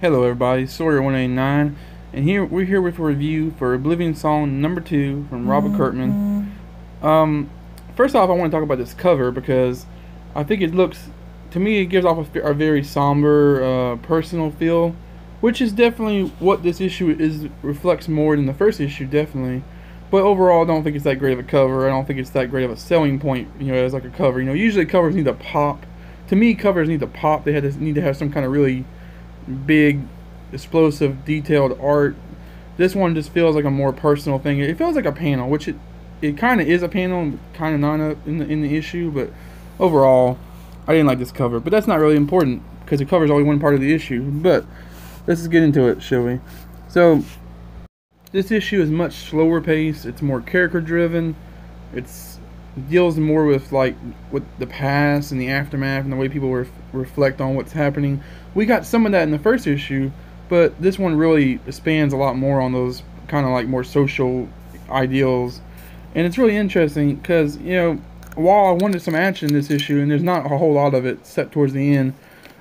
Hello everybody, Sawyer189, and here we're here with a review for Oblivion Song number 2 from Robert Kirkman. Um, first off, I want to talk about this cover because I think it looks, to me, it gives off a, a very somber, uh, personal feel, which is definitely what this issue is reflects more than the first issue, definitely. But overall, I don't think it's that great of a cover. I don't think it's that great of a selling point, you know, as like a cover. You know, usually covers need to pop. To me, covers need to pop. They had to need to have some kind of really big, explosive, detailed art. This one just feels like a more personal thing. It feels like a panel, which it it kind of is a panel, kind of not a, in the in the issue. But overall, I didn't like this cover. But that's not really important because it covers only one part of the issue. But let's get into it, shall we? So this issue is much slower paced. It's more character driven. It's deals more with like with the past and the aftermath and the way people ref- reflect on what's happening. We got some of that in the first issue, but this one really spans a lot more on those kind of like more social ideals, and it's really interesting because you know while I wanted some action in this issue and there's not a whole lot of it set towards the end,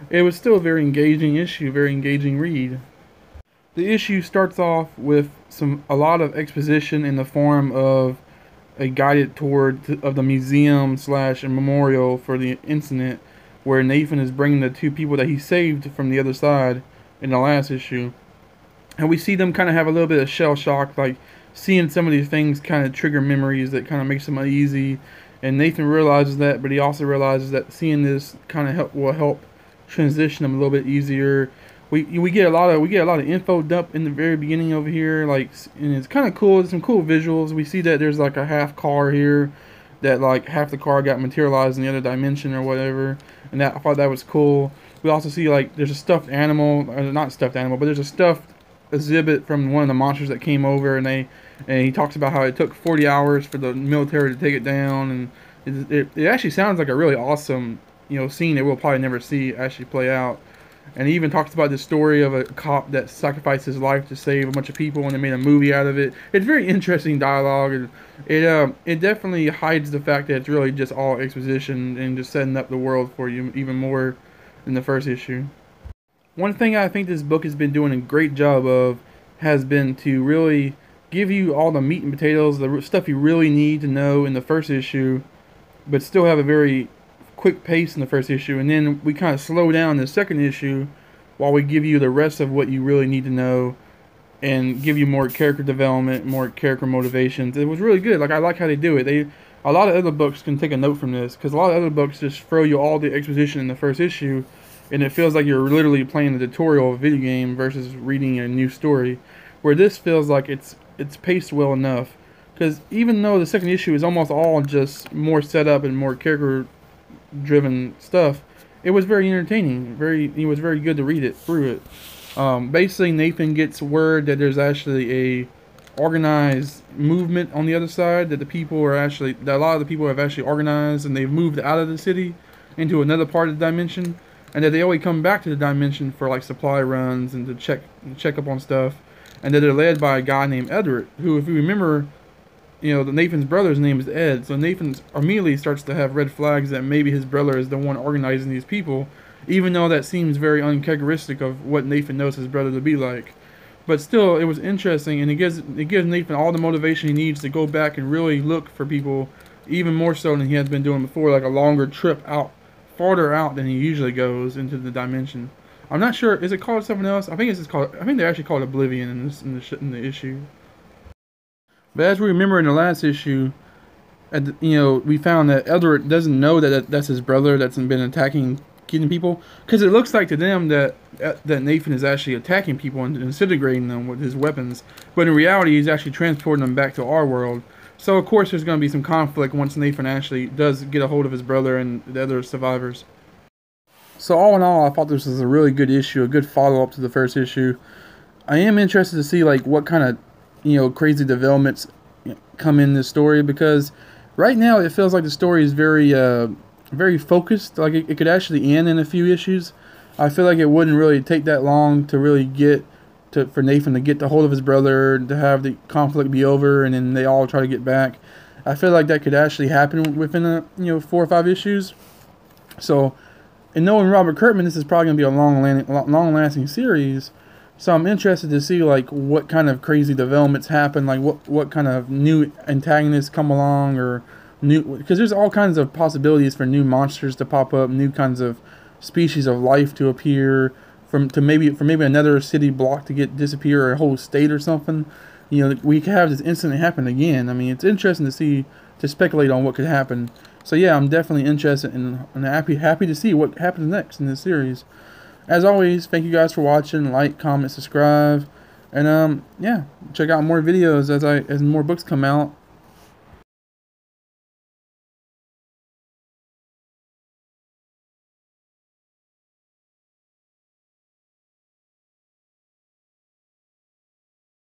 it was still a very engaging issue, very engaging read. The issue starts off with some a lot of exposition in the form of a guided tour of the museum slash memorial for the incident where Nathan is bringing the two people that he saved from the other side in the last issue. And we see them kind of have a little bit of shell shock, like seeing some of these things kind of trigger memories that kind of makes them uneasy. And Nathan realizes that, but he also realizes that seeing this kind of help will help transition them a little bit easier. We, we get a lot of we get a lot of info dump in the very beginning over here, like and it's kind of cool. There's some cool visuals. We see that there's like a half car here, that like half the car got materialized in the other dimension or whatever and that I thought that was cool. We also see like there's a stuffed animal, or not stuffed animal, but there's a stuffed exhibit from one of the monsters that came over, and they and he talks about how it took 40 hours for the military to take it down, and it, it, it actually sounds like a really awesome you know scene that we'll probably never see actually play out. And he even talks about the story of a cop that sacrificed his life to save a bunch of people, and they made a movie out of it. It's very interesting dialogue, and it um it definitely hides the fact that it's really just all exposition and just setting up the world for you even more than the first issue. One thing I think this book has been doing a great job of has been to really give you all the meat and potatoes, the stuff you really need to know in the first issue, but still have a very quick pace in the first issue, and then we kind of slow down in the second issue while we give you the rest of what you really need to know and give you more character development, more character motivations. It was really good. Like I like how they do it. They a lot of other books can take a note from this because a lot of other books just throw you all the exposition in the first issue, and it feels like you're literally playing the tutorial of a video game versus reading a new story. Where this feels like it's it's paced well enough because even though the second issue is almost all just more setup and more character driven stuff, it was very entertaining. Very, it was very good to read it through it. Um, basically, Nathan gets word that there's actually a organized movement on the other side. That the people are actually, that a lot of the people have actually organized and they've moved out of the city into another part of the dimension, and that they always come back to the dimension for like supply runs and to check check up on stuff, and that they're led by a guy named Edward, who, if you remember, you know, the Nathan's brother's name is Ed, so Nathan immediately starts to have red flags that maybe his brother is the one organizing these people, even though that seems very uncharacteristic of what Nathan knows his brother to be like. But still, it was interesting, and it gives it gives Nathan all the motivation he needs to go back and really look for people, even more so than he has been doing before, like a longer trip out, farther out than he usually goes into the dimension. I'm not sure. Is it called something else? I think it's just called. I think they actually called Oblivion in this in the, in the issue. But as we remember in the last issue, the, you know, we found that Edward doesn't know that that's his brother that's been attacking, killing people, because it looks like to them that uh, that Nathan is actually attacking people and disintegrating them with his weapons. But in reality, he's actually transporting them back to our world. So of course, there's going to be some conflict once Nathan actually does get a hold of his brother and the other survivors. So all in all, I thought this was a really good issue, a good follow-up to the first issue. I am interested to see like what kind of you know crazy developments come in this story because right now it feels like the story is very uh, very focused. Like it, it could actually end in a few issues. I feel like it wouldn't really take that long to really get to for Nathan to get the hold of his brother, to have the conflict be over, and then they all try to get back. I feel like that could actually happen within a you know four or five issues. So and knowing Robert Kirkman, this is probably gonna be a long, long lasting series. So I'm interested to see like what kind of crazy developments happen, like what what kind of new antagonists come along, or new because there's all kinds of possibilities for new monsters to pop up, new kinds of species of life to appear, from to maybe for maybe another city block to get disappear or a whole state or something. You know, we could have this incident happen again. I mean, it's interesting to see to speculate on what could happen. So yeah, I'm definitely interested and, happy happy to see what happens next in this series. As always, thank you guys for watching. Like, comment, subscribe, and um, yeah, check out more videos as I as more books come out.